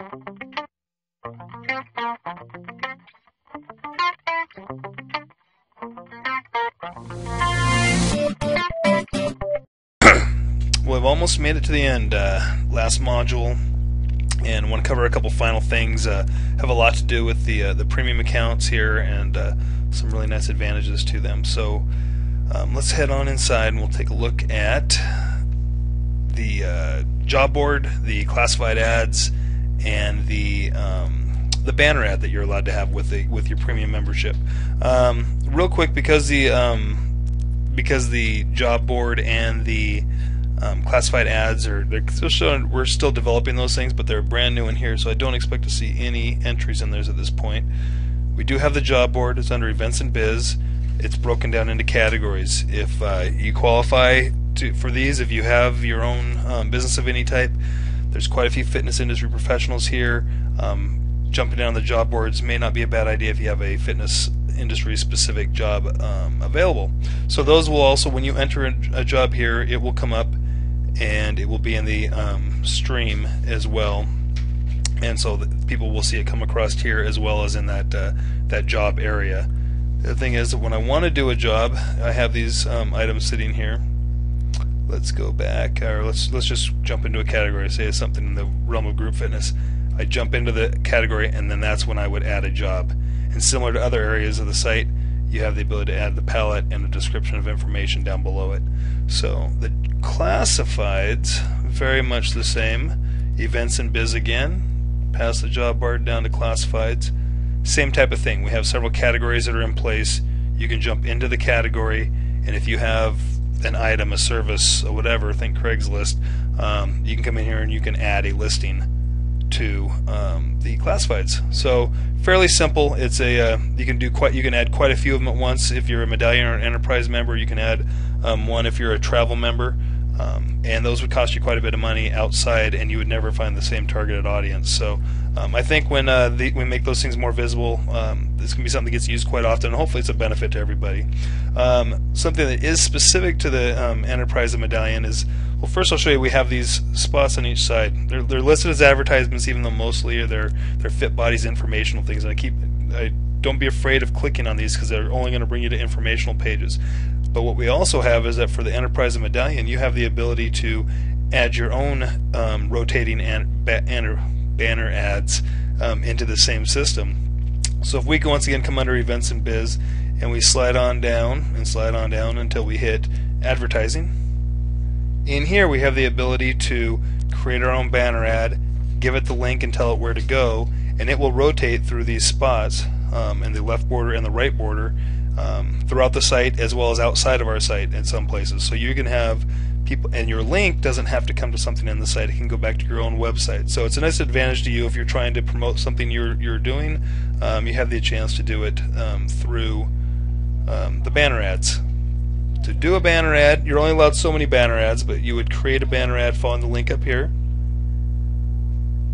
we've almost made it to the end. Uh, last module, and want to cover a couple final things. Uh, have a lot to do with the uh, the premium accounts here, and uh, some really nice advantages to them. So um, let's head on inside, and we'll take a look at the uh, job board, the classified ads, and the um, the banner ad that you're allowed to have with the with your premium membership. Um, real quick, because the um, because the job board and the um, classified ads are they're still showing, we're still developing those things, but they're brand new in here, so I don't expect to see any entries in those at this point. We do have the job board. It's under Events and Biz. It's broken down into categories. If uh, you qualify to, for these, if you have your own um, business of any type, there's quite a few fitness industry professionals here. Um, jumping down the job boards may not be a bad idea if you have a fitness industry specific job um, available. So those will also, when you enter a job here, it will come up and it will be in the um, stream as well and so people will see it come across here as well as in that uh, that job area the thing is that when I want to do a job I have these um, items sitting here let's go back or let's let's just jump into a category say something in the realm of group fitness I jump into the category and then that's when I would add a job and similar to other areas of the site you have the ability to add the palette and a description of information down below it. So the classifieds, very much the same. Events and biz again, pass the job bar down to classifieds. Same type of thing. We have several categories that are in place. You can jump into the category, and if you have an item, a service, or whatever, think Craigslist, um, you can come in here and you can add a listing to um, the classifieds. So fairly simple. It's a uh, you can do quite you can add quite a few of them at once. If you're a medallion or an enterprise member, you can add um, one if you're a travel member. Um, and those would cost you quite a bit of money outside, and you would never find the same targeted audience. So, um, I think when uh, the, we make those things more visible, um, this can be something that gets used quite often. and Hopefully, it's a benefit to everybody. Um, something that is specific to the um, enterprise of Medallion is well, first I'll show you we have these spots on each side. They're, they're listed as advertisements, even though mostly they're they're fit bodies informational things. And I keep I don't be afraid of clicking on these because they're only going to bring you to informational pages. But what we also have is that for the Enterprise and Medallion, you have the ability to add your own um, rotating and banner, banner ads um, into the same system. So if we can once again come under Events and Biz and we slide on down and slide on down until we hit Advertising, in here we have the ability to create our own banner ad, give it the link and tell it where to go, and it will rotate through these spots um, in the left border and the right border um, throughout the site as well as outside of our site in some places. So you can have people, and your link doesn't have to come to something in the site. It can go back to your own website. So it's a nice advantage to you if you're trying to promote something you're you're doing. Um, you have the chance to do it um, through um, the banner ads. To do a banner ad, you're only allowed so many banner ads, but you would create a banner ad following the link up here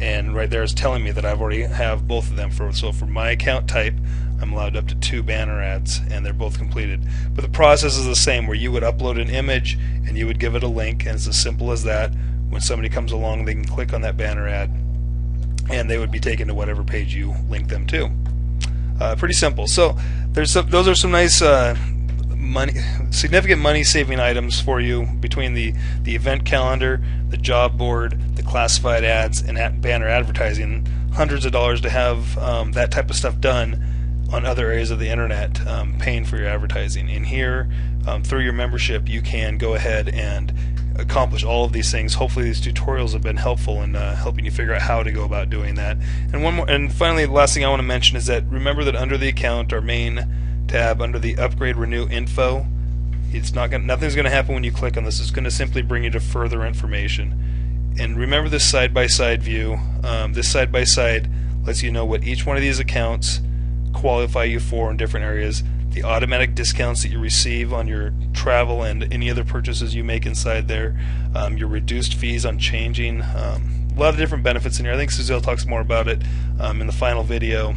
and right there is telling me that I've already have both of them for so for my account type I'm allowed up to two banner ads and they're both completed. But the process is the same where you would upload an image and you would give it a link and it's as simple as that. When somebody comes along they can click on that banner ad and they would be taken to whatever page you link them to. Uh, pretty simple. So there's some, those are some nice uh, money, significant money saving items for you between the, the event calendar, the job board, the classified ads, and banner advertising. Hundreds of dollars to have um, that type of stuff done on other areas of the internet, um, paying for your advertising. In here, um, through your membership, you can go ahead and accomplish all of these things. Hopefully, these tutorials have been helpful in uh, helping you figure out how to go about doing that. And one more, and finally, the last thing I want to mention is that remember that under the account, our main tab under the upgrade renew info it's not gonna, nothing's going to happen when you click on this it's going to simply bring you to further information and remember this side by side view um, this side by side lets you know what each one of these accounts qualify you for in different areas the automatic discounts that you receive on your travel and any other purchases you make inside there um, your reduced fees on changing um, a lot of different benefits in here. I think Suzelle talks more about it um, in the final video